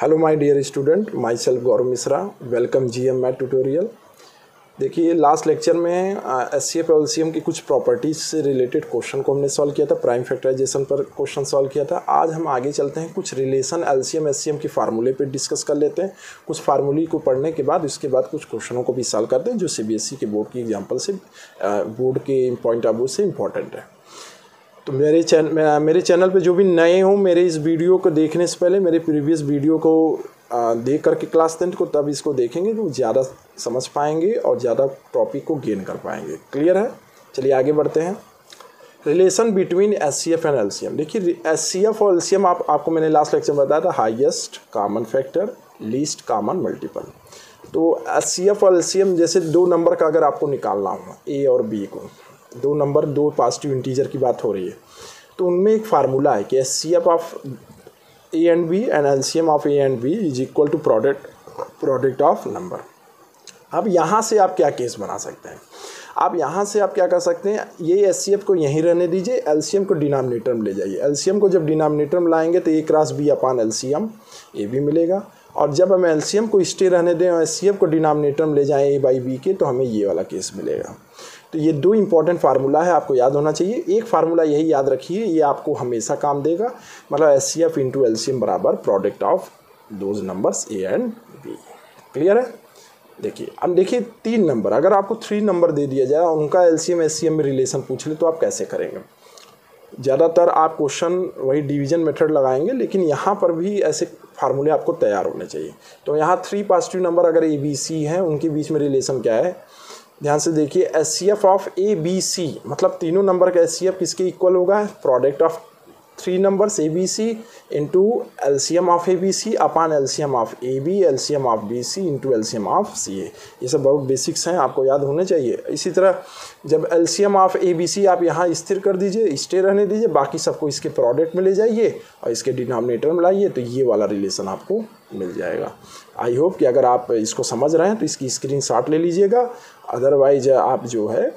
Hello my dear student myself Gaurav Mishra welcome G M math tutorial देखिए last lecture में S C F L C M की कुछ properties से related question को हमने solve किया था प्राइम फैक्टराइजेशन पर क्वेश्चन सॉल्व किया था। आज हम आगे चलते हैं, कुछ relation L C M S C M के फार्मूले पे डिस्कस कर लेते हैं। कुछ फार्मूले को पढ़ने के बाद, उसके बाद कुछ क्वेश्चनों को भी सॉल्व करते हैं, जो सी बी एस ई के बोर्ड की एग्ज़ाम्पल से बोर्ड के पॉइंट ऑफ़ व्यू से इंपॉर्टेंट है। तो मेरे चैनल मेरे चैनल पे जो भी नए हों, मेरे इस वीडियो को देखने से पहले, मेरे प्रीवियस वीडियो को देख करके क्लास टेंथ को, तब इसको देखेंगे तो ज़्यादा समझ पाएँगे और ज़्यादा टॉपिक को गेन कर पाएँगे। क्लियर है? चलिए आगे बढ़ते हैं। Relation between S C F and L C M देखिए एस सी एफ़ और एल सी एम आप, आपको मैंने लास्ट लेक्चर में बताया था highest common factor least common multiple तो एस सी एफ़ और एल सी एम जैसे दो नंबर का अगर आपको निकालना हो ए और बी को दो नंबर, दो पॉजिटिव इंटीजर की बात हो रही है। तो उनमें एक फार्मूला है कि S C F of A and B and L C M of A and B is equal to product product of number अब यहाँ से आप क्या केस बना सकते हैं? आप यहाँ से आप क्या कर सकते हैं? ये एस सी एफ़ को यहीं रहने दीजिए एल सी एम को डिनामिनेटर में ले जाइए। एल सी एम को जब डिनामिनेटर में लाएँगे तो A cross B upon L C M A भी मिलेगा। और जब हम एल सी एम को स्टे रहने दें और एस को डिनामिनेटर में ले जाएँ ए बाई बी के तो हमें ये वाला केस मिलेगा। तो ये दो इंपॉर्टेंट फार्मूला है, आपको याद होना चाहिए। एक फार्मूला यही याद रखिए, ये आपको हमेशा काम देगा। मतलब S C F into L C M बराबर product of those numbers A and B clear है? देखिए, अब देखिए तीन नंबर अगर आपको थ्री नंबर दे दिया जाए, उनका L C M S C M में रिलेशन पूछ ले तो आप कैसे करेंगे? ज़्यादातर आप क्वेश्चन वही डिवीज़न मेथड लगाएँगे, लेकिन यहाँ पर भी ऐसे फार्मूले आपको तैयार होने चाहिए। तो यहाँ थ्री पॉजिटिव नंबर अगर ए बी सी हैं, उनके बीच में रिलेशन क्या है? ध्यान से देखिए S C F of A B C मतलब तीनों नंबर का एस सी एफ़ किसके इक्वल होगा? Product of three numbers A B C into L C M of A B C upon L C M of A B L C M of B C into L C M of C A ये सब बहुत basics हैं, आपको याद होने चाहिए। इसी तरह जब M of A B C आप यहाँ स्थिर कर दीजिए स्टे रहने दीजिए, बाकी सबको इसके प्रोडक्ट में ले जाइए और इसके डिनोमिनेटर में लाइए तो ये वाला रिलेशन आपको मिल जाएगा। आई होप कि अगर आप इसको समझ रहे हैं तो इसकी स्क्रीन शॉट ले लीजिएगा। अदरवाइज़ आप जो है,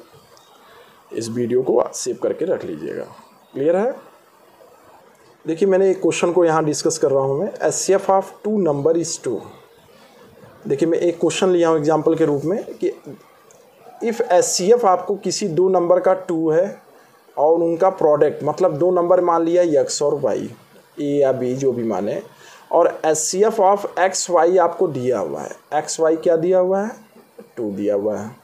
इस वीडियो को सेव करके रख लीजिएगा। क्लियर है? देखिए, मैंने एक क्वेश्चन को यहाँ डिस्कस कर रहा हूँ मैं। S C F of two number is two देखिए, मैं एक क्वेश्चन लिया हूँ एग्ज़ाम्पल के रूप में कि इफ़ एस सी एफ़ आपको किसी दो नंबर का टू है और उनका प्रोडक्ट मतलब दो नंबर मान लिया यक्स और वाई ए या बी जो भी माने, और S C F of X Y आपको दिया हुआ है। एक्स वाई क्या दिया हुआ है? टू दिया हुआ है।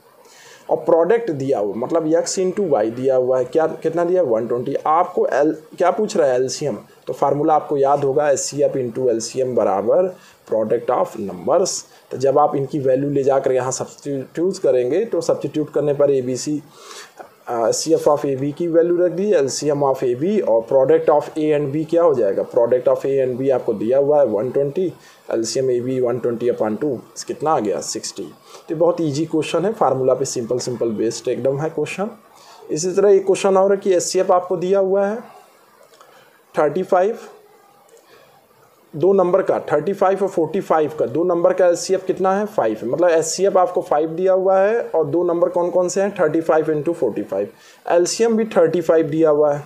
और प्रोडक्ट दिया हुआ मतलब यक्स इंटू वाई दिया हुआ है, क्या, कितना दिया? वन ट्वेंटी आपको एल क्या पूछ रहा है एलसीएम तो फार्मूला आपको याद होगा S C F into L C M बराबर प्रोडक्ट ऑफ़ नंबर्स तो जब आप इनकी वैल्यू ले जाकर यहाँ सब्सटीट्यूट करेंगे तो सब्सटीट्यूट करने पर A B C C F of A B की वैल्यू रख दी L C M of A B और product of A and B क्या हो जाएगा? Product of A and B आपको दिया हुआ है one twenty L C M A B one twenty upon two कितना आ गया? सिक्सटी तो बहुत ईजी क्वेश्चन है फार्मूला पे सिंपल सिंपल बेस्ड एकदम है क्वेश्चन इसी तरह एक क्वेश्चन और है कि एस सी एफ़ आपको दिया हुआ है थर्टी फाइव दो नंबर का थर्टी फाइव और फोर्टी फाइव का, दो नंबर का एस कितना है? फाइव मतलब एस सी एफ़ आपको फाइव दिया हुआ है और दो नंबर कौन कौन से हैं? Thirty five into forty five L भी थर्टी फाइव दिया हुआ है।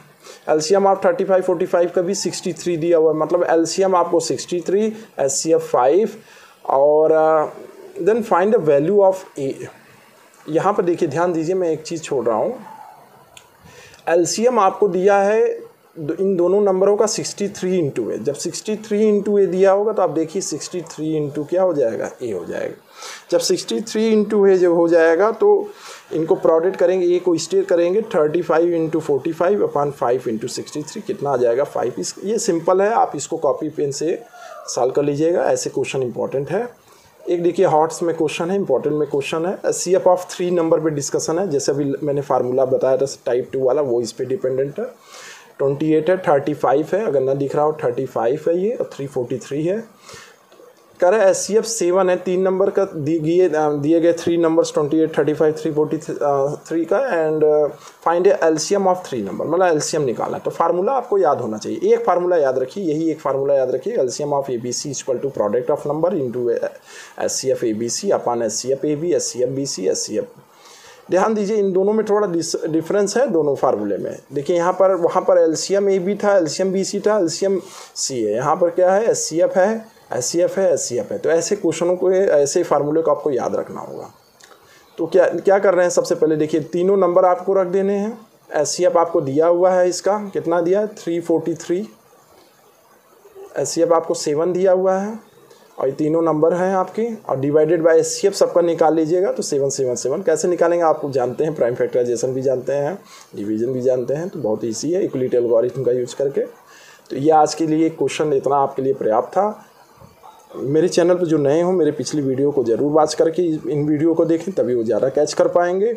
LCM आप थर्टी फाइव फोर्टी फाइव का भी सिक्सटी थ्री दिया हुआ है। मतलब एलसीएम आपको sixty three S C F five और then find the value of A यहाँ पर देखिए, ध्यान दीजिए, मैं एक चीज़ छोड़ रहा हूँ। एल सी एम आपको दिया है इन दोनों नंबरों का 63 थ्री इंटू है जब 63 थ्री इंटू ए दिया होगा तो आप देखिए 63 थ्री इंटू क्या हो जाएगा? ए हो जाएगा। जब 63 थ्री इंटू ए जब हो जाएगा तो इनको प्रोडक्ट करेंगे ए को स्टेट करेंगे 35 five into forty five upon five into sixty three. कितना आ जाएगा? फाइव इस ये सिंपल है, आप इसको कॉपी पेन से सॉल्व कर लीजिएगा। ऐसे क्वेश्चन इंपॉर्टेंट है। एक देखिए हॉट्स में क्वेश्चन है इंपॉर्टेंट में क्वेश्चन है। C F of three number पे डिस्कशन है। जैसे अभी मैंने फार्मूला बताया था टाइप टू वाला, वो इस पर डिपेंडेंट है। ट्वेंटी एट है, थर्टी फाइव है, अगर ना दिख रहा हो, थर्टी फाइव है ये, और थ्री फोर्टी थ्री है। कह रहा है एस सी एफ़ सेवन है, तीन नंबर का दिए दिए गए three numbers twenty eight thirty five three forty three का and find L C M of three number मतलब एल सी एम निकालना है। तो फार्मूला आपको याद होना चाहिए। एक फार्मूला याद रखिए, यही एक फार्मूला याद रखिए। L C M of A B C equal to product of number into S C F A B C upon S C F A B S C F B C S C F ध्यान दीजिए, इन दोनों में थोड़ा difference है दोनों फार्मूले में। देखिए, यहाँ पर, वहाँ पर L C M A B था L C M B C था एल सी एम सी है। यहाँ पर क्या है? एस सी एफ़ है एस सी एफ़ है एस सी एफ़ है। तो ऐसे क्वेश्चनों को, ऐसे फार्मूले को आपको याद रखना होगा। तो क्या क्या कर रहे हैं? सबसे पहले देखिए, तीनों नंबर आपको रख देने हैं। एस सी एफ़ आपको दिया हुआ है इसका। कितना दिया? है three forty three S C F आपको सेवन दिया हुआ है। और ये तीनों नंबर हैं आपके, और divided by S C F सबका निकाल लीजिएगा तो सेवन सेवन सेवन कैसे निकालेंगे आप जानते हैं प्राइम फैक्टराइजेशन भी जानते हैं डिवीज़न भी जानते हैं तो बहुत ईजी है इक्वलिटी एल्गोरिथम का यूज़ करके। तो ये आज के लिए क्वेश्चन इतना आपके लिए पर्याप्त था। मेरे चैनल पर जो नए हों, मेरे पिछली वीडियो को ज़रूर वॉच करके, इन वीडियो को देखें, तभी वो ज़्यादा कैच कर पाएँगे।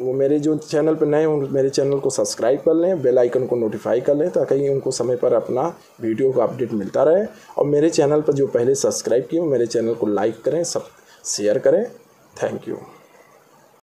वो मेरे जो चैनल पर नए हों मेरे चैनल को सब्सक्राइब कर लें, बेल आइकन को नोटिफाई कर लें, ताकि उनको समय पर अपना वीडियो का अपडेट मिलता रहे। और मेरे चैनल पर जो पहले सब्सक्राइब किए मेरे चैनल को लाइक करें, सब शेयर करें। Thank you.